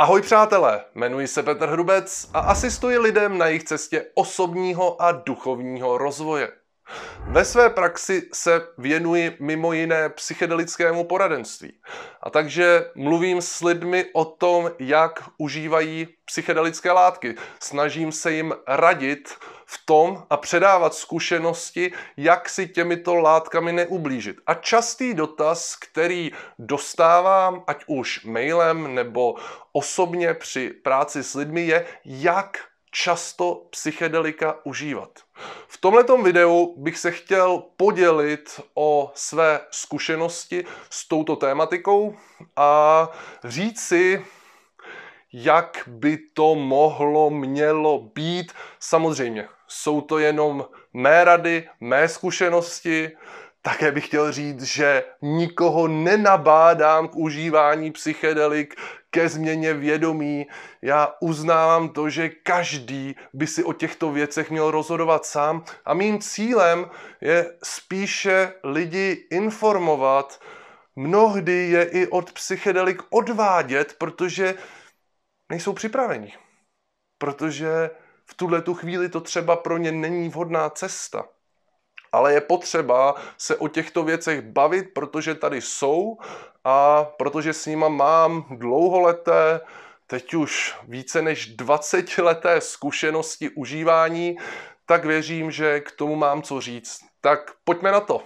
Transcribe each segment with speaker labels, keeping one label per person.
Speaker 1: Ahoj přátelé, jmenuji se Petr Hrubec a asistuji lidem na jejich cestě osobního a duchovního rozvoje. Ve své praxi se věnuji mimo jiné psychedelickému poradenství. A takže mluvím s lidmi o tom, jak užívají psychedelické látky. Snažím se jim radit v tom a předávat zkušenosti, jak si těmito látkami neublížit. A častý dotaz, který dostávám, ať už mailem nebo osobně při práci s lidmi, je, jak často psychedelika užívat. V tomto videu bych se chtěl podělit o své zkušenosti s touto tématikou a říct si, jak by to mohlo, mělo být. Samozřejmě, jsou to jenom mé rady, mé zkušenosti, také bych chtěl říct, že nikoho nenabádám k užívání psychedelik, ke změně vědomí. Já uznávám to, že každý by si o těchto věcech měl rozhodovat sám a mým cílem je spíše lidi informovat, mnohdy je i od psychedelik odvádět, protože nejsou připraveni. Protože v tuhle tu chvíli to třeba pro ně není vhodná cesta ale je potřeba se o těchto věcech bavit, protože tady jsou a protože s nima mám dlouholeté, teď už více než 20 leté zkušenosti užívání, tak věřím, že k tomu mám co říct. Tak pojďme na to.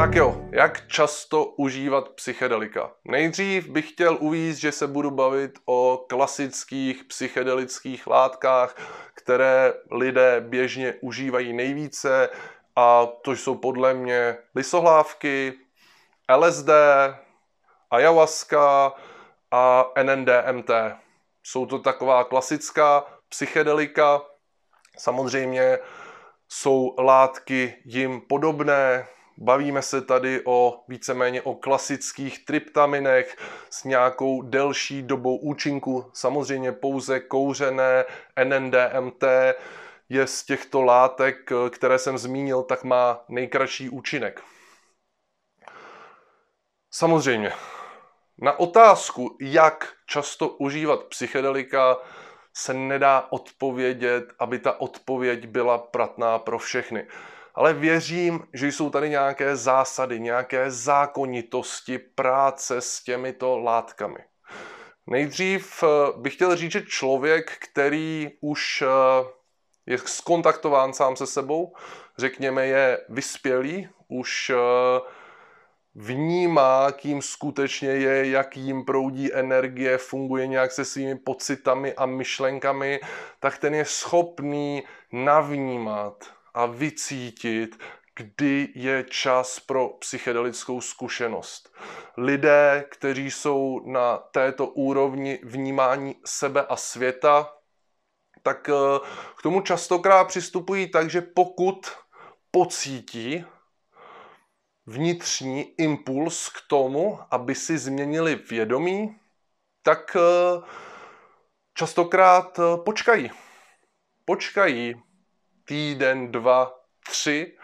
Speaker 1: Tak jo, jak často užívat psychedelika? Nejdřív bych chtěl uvíct, že se budu bavit o klasických psychedelických látkách, které lidé běžně užívají nejvíce a to jsou podle mě lisohlávky, LSD, ayahuasca a NNDMT. Jsou to taková klasická psychedelika. Samozřejmě jsou látky jim podobné, Bavíme se tady o víceméně o klasických tryptaminech s nějakou delší dobou účinku. Samozřejmě pouze kouřené NNDMT je z těchto látek, které jsem zmínil, tak má nejkratší účinek. Samozřejmě, na otázku, jak často užívat psychedelika, se nedá odpovědět, aby ta odpověď byla pratná pro všechny ale věřím, že jsou tady nějaké zásady, nějaké zákonitosti práce s těmito látkami. Nejdřív eh, bych chtěl říct, že člověk, který už eh, je skontaktován sám se sebou, řekněme je vyspělý, už eh, vnímá, kým skutečně je, jak jim proudí energie, funguje nějak se svými pocitami a myšlenkami, tak ten je schopný navnímat a vycítit, kdy je čas pro psychedelickou zkušenost. Lidé, kteří jsou na této úrovni vnímání sebe a světa, tak eh, k tomu častokrát přistupují tak, že pokud pocítí vnitřní impuls k tomu, aby si změnili vědomí, tak eh, častokrát eh, počkají. Počkají, týden, dva, tři,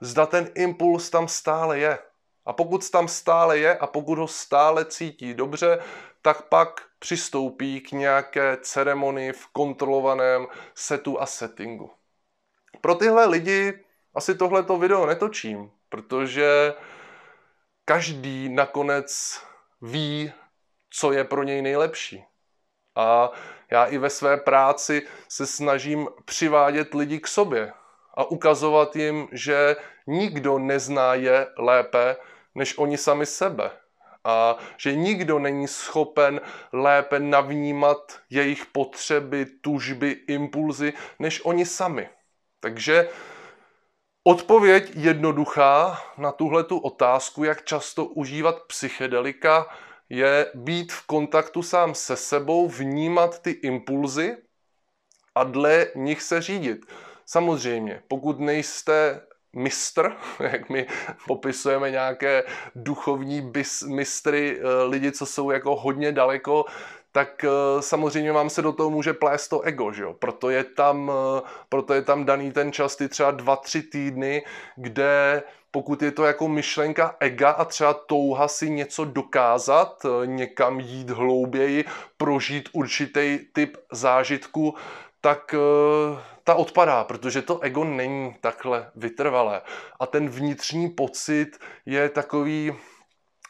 Speaker 1: zda ten impuls tam stále je. A pokud tam stále je a pokud ho stále cítí dobře, tak pak přistoupí k nějaké ceremonii v kontrolovaném setu a settingu. Pro tyhle lidi asi tohleto video netočím, protože každý nakonec ví, co je pro něj nejlepší. A já i ve své práci se snažím přivádět lidi k sobě a ukazovat jim, že nikdo nezná je lépe než oni sami sebe. A že nikdo není schopen lépe navnímat jejich potřeby, tužby, impulzy, než oni sami. Takže odpověď jednoduchá na tuhle otázku, jak často užívat psychedelika, je být v kontaktu sám se sebou, vnímat ty impulzy a dle nich se řídit. Samozřejmě, pokud nejste mistr, jak my popisujeme nějaké duchovní bis, mistry, eh, lidi, co jsou jako hodně daleko, tak eh, samozřejmě vám se do toho může plést to ego, že jo? Proto je tam, eh, proto je tam daný ten čas, ty třeba dva, tři týdny, kde pokud je to jako myšlenka ega a třeba touha si něco dokázat, eh, někam jít hlouběji, prožít určitý typ zážitku, tak eh, ta odpadá, protože to ego není takhle vytrvalé. A ten vnitřní pocit je takový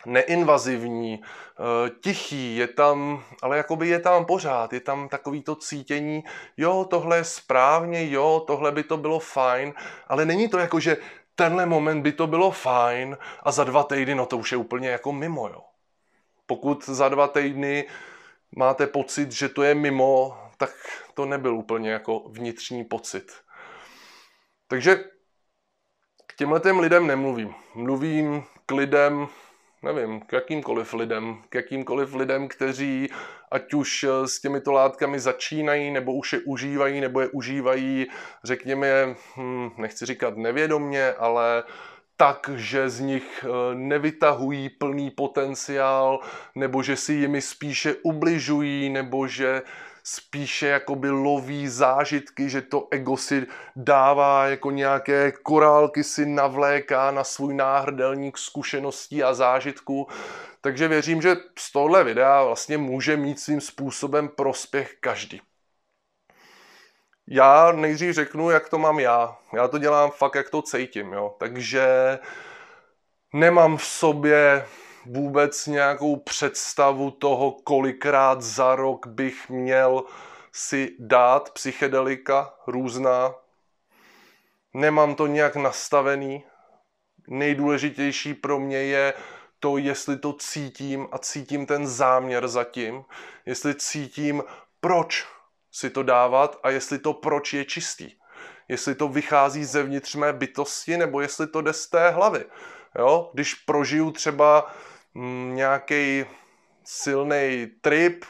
Speaker 1: neinvazivní, eh, tichý, je tam, ale jakoby je tam pořád, je tam takový to cítění, jo, tohle je správně, jo, tohle by to bylo fajn, ale není to jako, že tenhle moment by to bylo fajn a za dva týdny, no to už je úplně jako mimo, jo. Pokud za dva týdny máte pocit, že to je mimo, tak to nebyl úplně jako vnitřní pocit. Takže k těmhle těm lidem nemluvím. Mluvím k lidem, nevím, k jakýmkoliv lidem, k jakýmkoliv lidem, kteří ať už s těmito látkami začínají, nebo už je užívají, nebo je užívají, řekněme, hm, nechci říkat nevědomně, ale tak, že z nich eh, nevytahují plný potenciál, nebo že si jimi spíše ubližují, nebo že spíše jakoby loví zážitky, že to ego si dává jako nějaké korálky si navléká na svůj náhrdelník zkušeností a zážitků. Takže věřím, že z tohle videa vlastně může mít svým způsobem prospěch každý. Já nejdřív řeknu, jak to mám já. Já to dělám fakt, jak to cítím, jo. Takže nemám v sobě vůbec nějakou představu toho, kolikrát za rok bych měl si dát psychedelika různá. Nemám to nějak nastavený. Nejdůležitější pro mě je to, jestli to cítím a cítím ten záměr zatím. Jestli cítím, proč si to dávat a jestli to proč je čistý. Jestli to vychází zevnitř mé bytosti nebo jestli to jde z té hlavy. Jo? Když prožiju třeba nějaký silný trip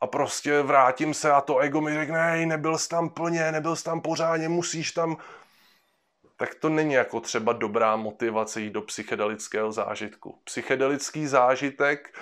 Speaker 1: a prostě vrátím se a to ego mi řekne, hej, nebyl jsi tam plně, nebyl jsi tam pořádně, musíš tam, tak to není jako třeba dobrá motivace jít do psychedelického zážitku. Psychedelický zážitek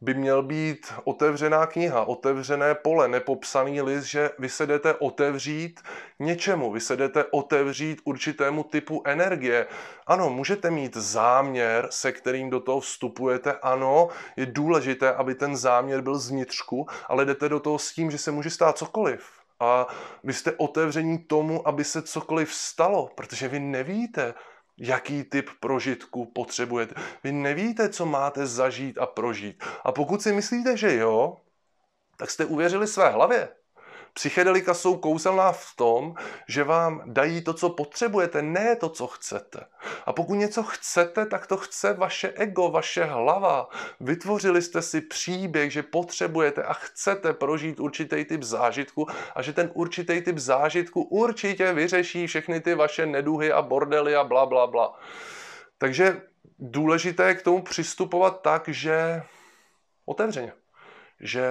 Speaker 1: by měl být otevřená kniha, otevřené pole, nepopsaný list, že vy se jdete otevřít něčemu, vy se jdete otevřít určitému typu energie. Ano, můžete mít záměr, se kterým do toho vstupujete, ano, je důležité, aby ten záměr byl zvnitřku, ale jdete do toho s tím, že se může stát cokoliv. A vy jste otevření tomu, aby se cokoliv stalo, protože vy nevíte, jaký typ prožitku potřebujete. Vy nevíte, co máte zažít a prožít. A pokud si myslíte, že jo, tak jste uvěřili své hlavě. Psychedelika jsou kouzelná v tom, že vám dají to, co potřebujete, ne to, co chcete. A pokud něco chcete, tak to chce vaše ego, vaše hlava. Vytvořili jste si příběh, že potřebujete a chcete prožít určitý typ zážitku a že ten určitý typ zážitku určitě vyřeší všechny ty vaše neduhy a bordely a bla, bla, bla. Takže důležité je k tomu přistupovat tak, že otevřeně. Že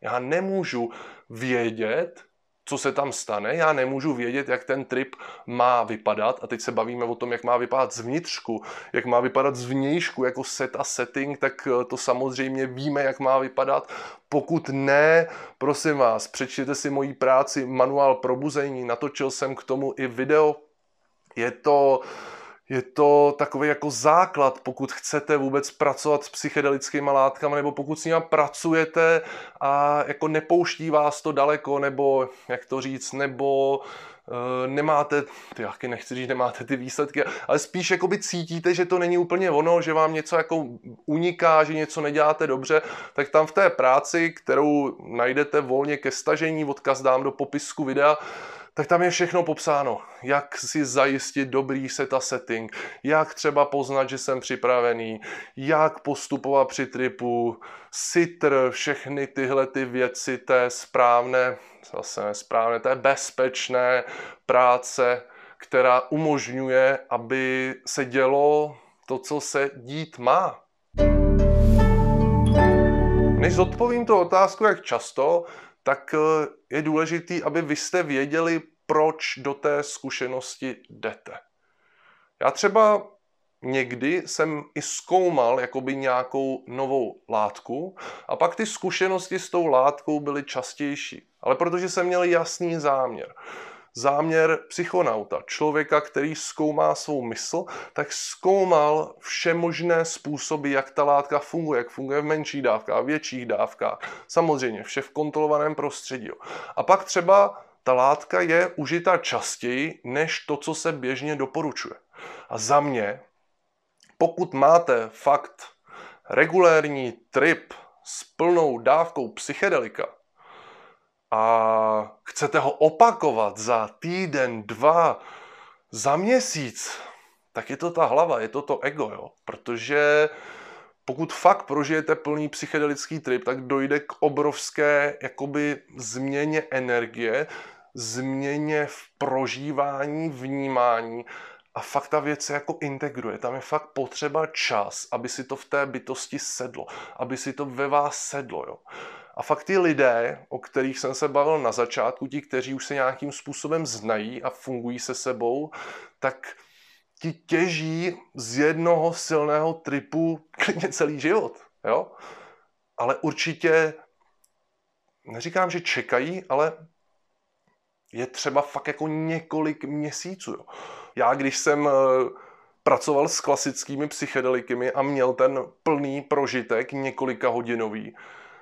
Speaker 1: já nemůžu vědět, co se tam stane, já nemůžu vědět, jak ten trip má vypadat. A teď se bavíme o tom, jak má vypadat zvnitřku, jak má vypadat zvnějšku, jako set a setting, tak eh, to samozřejmě víme, jak má vypadat. Pokud ne, prosím vás, přečtěte si moji práci Manuál probuzení, natočil jsem k tomu i video, je to je to takový jako základ, pokud chcete vůbec pracovat s psychedelickými látkami, nebo pokud s nimi pracujete a jako nepouští vás to daleko, nebo jak to říct, nebo uh, nemáte, ty jaky nechci říct, nemáte ty výsledky, ale spíš jakoby cítíte, že to není úplně ono, že vám něco jako uniká, že něco neděláte dobře, tak tam v té práci, kterou najdete volně ke stažení, odkaz dám do popisku videa, tak tam je všechno popsáno. Jak si zajistit dobrý set a setting, jak třeba poznat, že jsem připravený, jak postupovat při tripu, sitr, všechny tyhle ty věci té správné, zase nesprávné, té bezpečné práce, která umožňuje, aby se dělo to, co se dít má. Než zodpovím tu otázku, jak často, tak eh, je důležité, aby vy jste věděli, proč do té zkušenosti jdete. Já třeba někdy jsem i zkoumal jakoby nějakou novou látku a pak ty zkušenosti s tou látkou byly častější. Ale protože jsem měl jasný záměr. Záměr psychonauta, člověka, který zkoumá svou mysl, tak zkoumal všemožné způsoby, jak ta látka funguje, jak funguje v menších dávkách, větších dávkách. Samozřejmě, vše v kontrolovaném prostředí. A pak třeba ta látka je užita častěji než to, co se běžně doporučuje. A za mě, pokud máte fakt regulérní trip s plnou dávkou psychedelika a chcete ho opakovat za týden, dva, za měsíc, tak je to ta hlava, je to to ego, jo? protože pokud fakt prožijete plný psychedelický trip, tak dojde k obrovské jakoby změně energie, změně v prožívání, vnímání a fakt ta věc se jako integruje. Tam je fakt potřeba čas, aby si to v té bytosti sedlo, aby si to ve vás sedlo. Jo. A fakt ty lidé, o kterých jsem se bavil na začátku, ti, kteří už se nějakým způsobem znají a fungují se sebou, tak ti těží z jednoho silného tripu klidně celý život. Jo? Ale určitě, neříkám, že čekají, ale je třeba fakt jako několik měsíců. Jo. Já, když jsem eh, pracoval s klasickými psychedelikami a měl ten plný prožitek několika hodinový,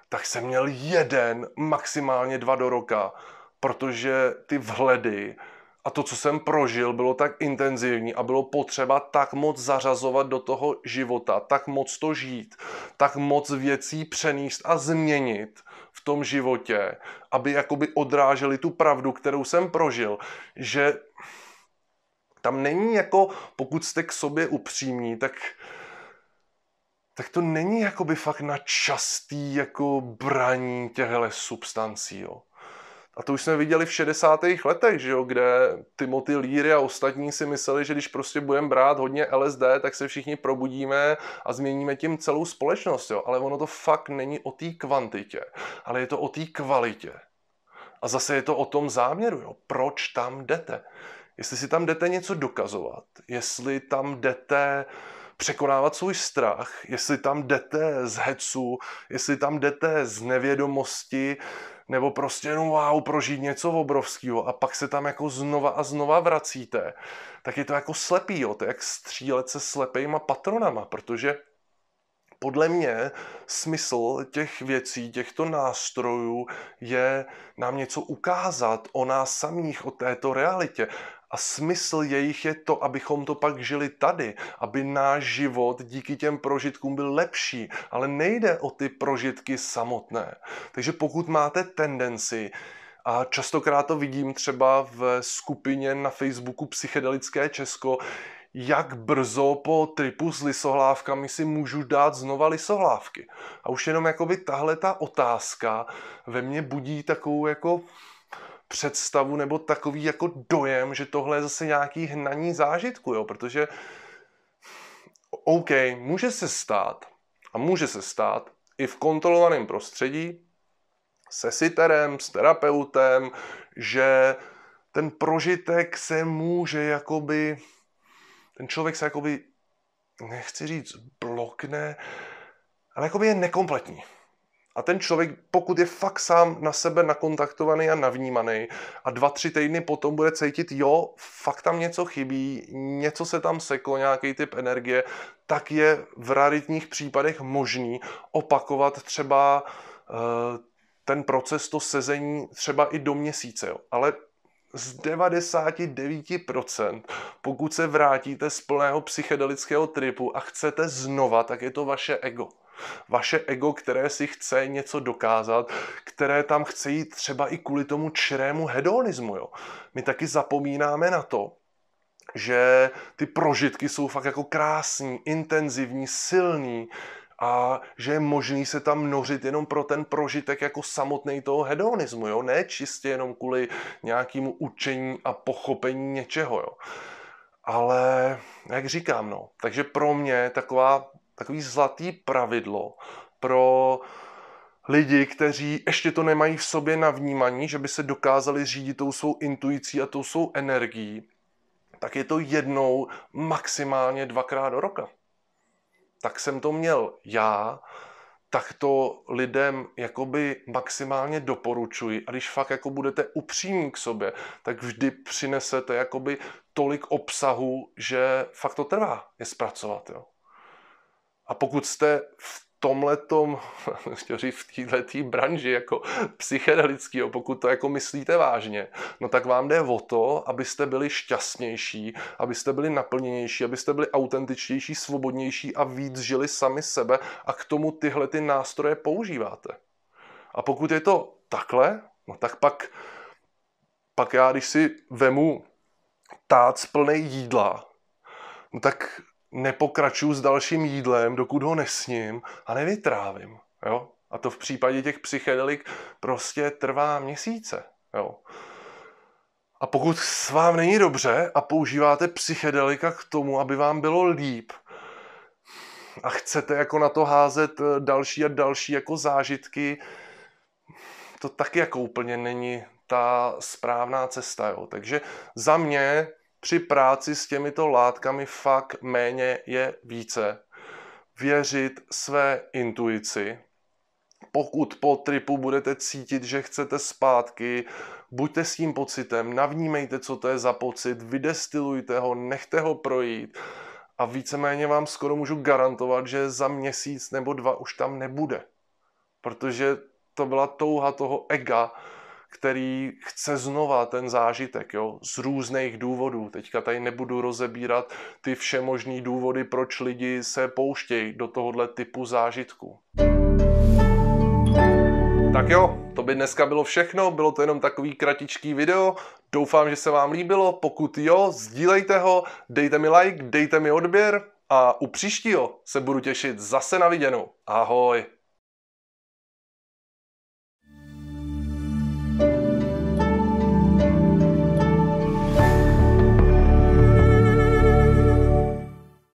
Speaker 1: tak jsem měl jeden, maximálně dva do roka, protože ty vhledy a to, co jsem prožil, bylo tak intenzivní a bylo potřeba tak moc zařazovat do toho života, tak moc to žít, tak moc věcí přenést a změnit v tom životě, aby jakoby odráželi tu pravdu, kterou jsem prožil, že tam není jako, pokud jste k sobě upřímní, tak tak to není jakoby fakt na častý jako braní těchto substancí, jo. A to už jsme viděli v 60. letech, že jo, kde Timothy Leary a ostatní si mysleli, že když prostě budeme brát hodně LSD, tak se všichni probudíme a změníme tím celou společnost. Jo. Ale ono to fakt není o té kvantitě, ale je to o té kvalitě. A zase je to o tom záměru. Jo. Proč tam jdete? Jestli si tam jdete něco dokazovat, jestli tam jdete překonávat svůj strach, jestli tam jdete z hecu, jestli tam jdete z nevědomosti, nebo prostě jenom wow, prožít něco obrovského a pak se tam jako znova a znova vracíte, tak je to jako slepý, jo? to je jak střílet se slepejma patronama, protože podle mě smysl těch věcí, těchto nástrojů je nám něco ukázat o nás samých, o této realitě. A smysl jejich je to, abychom to pak žili tady, aby náš život díky těm prožitkům byl lepší, ale nejde o ty prožitky samotné. Takže pokud máte tendenci, a častokrát to vidím třeba v skupině na Facebooku Psychedelické Česko, jak brzo po tripu s lisohlávkami si můžu dát znova lisohlávky. A už jenom jakoby tahle ta otázka ve mně budí takovou jako představu nebo takový jako dojem, že tohle je zase nějaký hnaní zážitku, jo, protože OK, může se stát a může se stát i v kontrolovaném prostředí se siterem, s terapeutem, že ten prožitek se může jakoby, ten člověk se jakoby, nechci říct blokne, ale jakoby je nekompletní. A ten člověk, pokud je fakt sám na sebe nakontaktovaný a navnímaný a dva, tři týdny potom bude cítit, jo, fakt tam něco chybí, něco se tam seklo, nějaký typ energie, tak je v raritních případech možný opakovat třeba uh, ten proces, to sezení třeba i do měsíce. Jo. Ale z 99%, pokud se vrátíte z plného psychedelického tripu a chcete znova, tak je to vaše ego. Vaše ego, které si chce něco dokázat, které tam chce jít třeba i kvůli tomu čerému hedonismu. Jo. My taky zapomínáme na to, že ty prožitky jsou fakt jako krásný, intenzivní, silný, a že je možný se tam nořit jenom pro ten prožitek jako samotný toho hedonismu, jo? ne čistě jenom kvůli nějakému učení a pochopení něčeho. Jo? Ale jak říkám, no, takže pro mě taková takový zlatý pravidlo pro lidi, kteří ještě to nemají v sobě na vnímaní, že by se dokázali řídit tou svou intuicí a tou svou energií, tak je to jednou, maximálně dvakrát do roka. Tak jsem to měl já, tak to lidem jakoby maximálně doporučuji. A když fakt jako budete upřímní k sobě, tak vždy přinesete jakoby tolik obsahu, že fakt to trvá je zpracovat. Jo. A pokud jste v tomhletom, chtěl říct v této branži jako psychedelický, pokud to jako myslíte vážně, no tak vám jde o to, abyste byli šťastnější, abyste byli naplněnější, abyste byli autentičtější, svobodnější a víc žili sami sebe a k tomu tyhle ty nástroje používáte. A pokud je to takhle, no tak pak, pak já, když si vemu tác plný jídla, no tak nepokračuju s dalším jídlem, dokud ho nesním a nevytrávím. Jo? A to v případě těch psychedelik prostě trvá měsíce. Jo? A pokud s vám není dobře a používáte psychedelika k tomu, aby vám bylo líp, a chcete jako na to házet eh, další a další jako zážitky, to taky jako úplně není ta správná cesta. Jo. Takže za mě při práci s těmito látkami fakt méně je více. Věřit své intuici. Pokud po tripu budete cítit, že chcete zpátky, buďte s tím pocitem, navnímejte, co to je za pocit, vydestilujte ho, nechte ho projít a víceméně vám skoro můžu garantovat, že za měsíc nebo dva už tam nebude. Protože to byla touha toho ega, který chce znova ten zážitek, jo, z různých důvodů. Teďka tady nebudu rozebírat ty všemožný důvody, proč lidi se pouštějí do tohohle typu zážitku. Tak jo, to by dneska bylo všechno, bylo to jenom takový kratičký video. Doufám, že se vám líbilo, pokud jo, sdílejte ho, dejte mi like, dejte mi odběr a u příštího se budu těšit zase na viděnou. Ahoj!